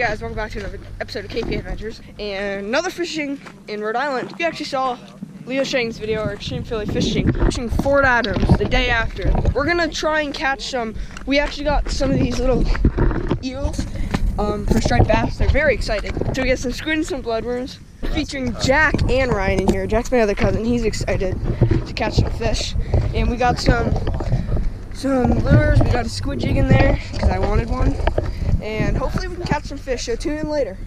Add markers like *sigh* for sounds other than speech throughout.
guys, welcome back to another episode of KP Adventures and another fishing in Rhode Island. You actually saw Leo Shang's video or Extreme Philly Fishing, fishing Fort Adams the day after. We're gonna try and catch some, we actually got some of these little eels um, for striped bass. They're very excited. So we got some squid and some bloodworms featuring Jack and Ryan in here. Jack's my other cousin, he's excited to catch some fish. And we got some some lures, we got a squid jig in there because I wanted one and hopefully we can catch some fish. So tune in later.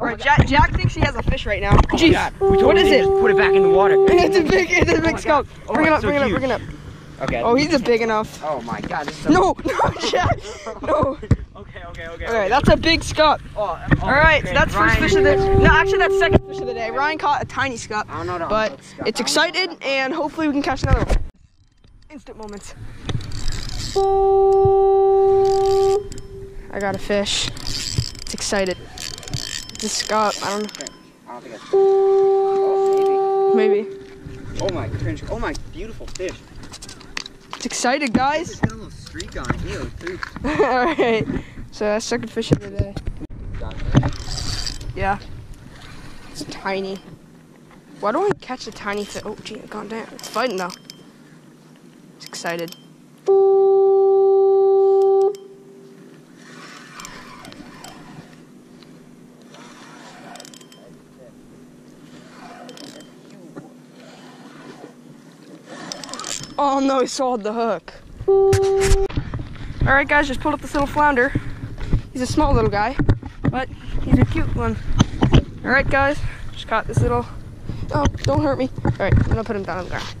All right, Jack, Jack thinks he has a fish right now. Jeez, God, what is it? Put it back in the water. *laughs* it's a big, it's a big oh my skunk. God. bring oh, it Oh, up, so bring it up, bring it up. Okay. Oh, he's a big enough. *laughs* Oh my God. So No, *laughs* no, Jack, no. Okay, okay, okay. All right, that's a big skunk. Oh, oh All right, so that's first fish of the. No, actually, that's second fish of the day. Ryan caught a tiny skunk, I don't know. but it's excited, and hopefully we can catch another one. Instant moments. I got a fish. It's excited. It's a skunk. I don't know. I don't think I. Oh, Maybe. maybe. Oh my cringe. Oh my beautiful fish. It's excited, guys. It's got a little streak on it. Ew. *laughs* All right. So that's second fish of the day. Yeah. It's tiny. Why don't I catch a tiny fish? Oh, gee, it gone down. It's fighting though. It's excited. Oh no, he swallowed the hook. All right, guys, just pulled up this little flounder. He's a small little guy, but he's a cute one. All right, guys, just caught this little. Oh, don't hurt me. All right, I'm gonna put him down on the ground.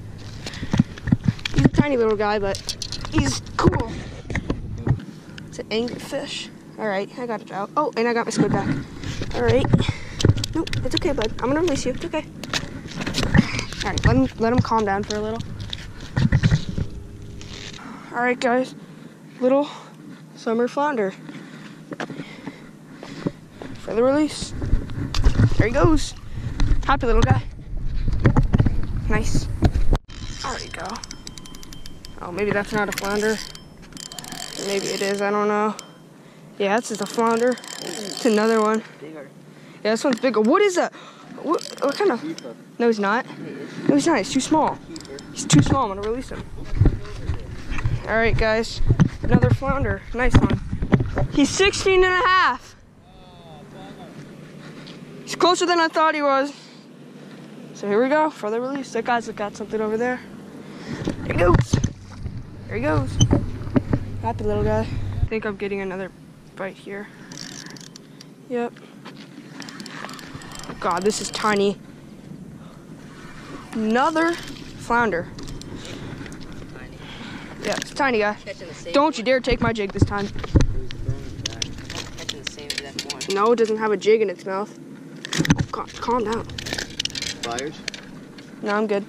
He's a tiny little guy, but he's cool. It's an angry fish. All right, I got it out. Oh, and I got my squid back. All right. Nope, it's okay, bud. I'm gonna release you. It's okay. All right, let him let him calm down for a little. All right, guys, little summer flounder for the release. There he goes. Happy little guy. Nice. There you go. Oh, maybe that's not a flounder. Maybe it is. I don't know. Yeah, that's just a flounder. It's another one. Bigger. Yeah, this one's bigger. What is that? What, what kind of? No, he's not. No, he's not. He's too small. He's too small. I'm gonna release him. All right, guys. Another flounder. Nice one. He's 16 and a half. He's closer than I thought he was. So here we go for the release. That guy's got something over there. There he goes. There he goes. Happy little guy. I think I'm getting another bite here. Yep. God, this is tiny. Another flounder. Yeah, it's a tiny guy. Catching the same Don't you dare take my jig this time. catching the same exact one. No, it doesn't have a jig in its mouth. Oh, God, calm down. Pliers. No, I'm good.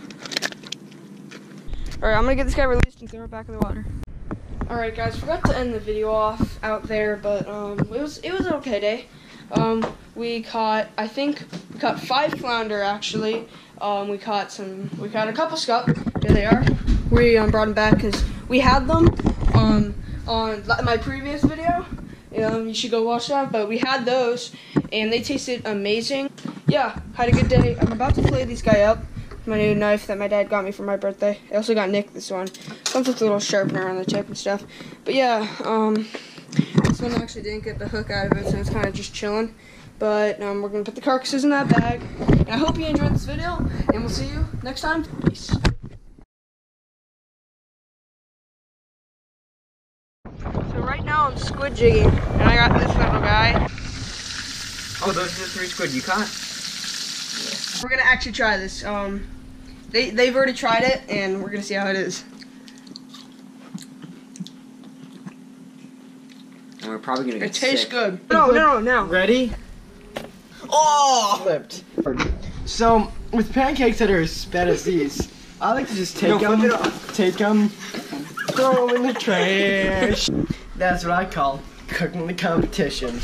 Alright, I'm gonna get this guy released and throw it back in the water. Alright guys, forgot to end the video off out there, but um it was it was an okay day. Um we caught I think we caught five flounder actually. Um we caught some we caught a couple scup. Here they are. We um, brought them back because we had them um on my previous video. Um, you should go watch that. But we had those, and they tasted amazing. Yeah, had a good day. I'm about to play this guy up. My new knife that my dad got me for my birthday. I also got Nick this one. Comes with a little sharpener on the tip and stuff. But yeah, um, this one actually didn't get the hook out of it, so it's kind of just chilling. But um, we're gonna put the carcasses in that bag. And I hope you enjoyed this video, and we'll see you next time. Peace. So right now I'm squid jigging, and I got this little guy. Oh, those are the three squid you caught? We're gonna actually try this. Um, they they've already tried it, and we're gonna see how it is. And we're probably gonna It tastes sick. good. No, no, no, no. Ready? Oh! Flipped. So, with pancakes that are as bad as these, I like to just take No, them, flip it off. take them, throw them in the trash. That's what I call cooking the competition.